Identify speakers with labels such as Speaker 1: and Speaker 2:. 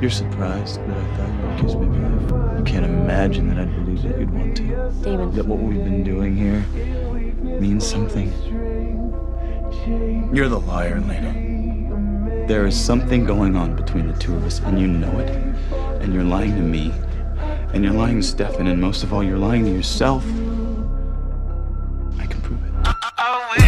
Speaker 1: You're surprised that I thought you would kiss me back. You can't imagine that I'd believe that you'd want to.
Speaker 2: Damon.
Speaker 1: That what we've been doing here means something. You're the liar, Elena. There is something going on between the two of us, and you know it. And you're lying to me. And you're lying to Stefan, and most of all, you're lying to yourself. I can prove it.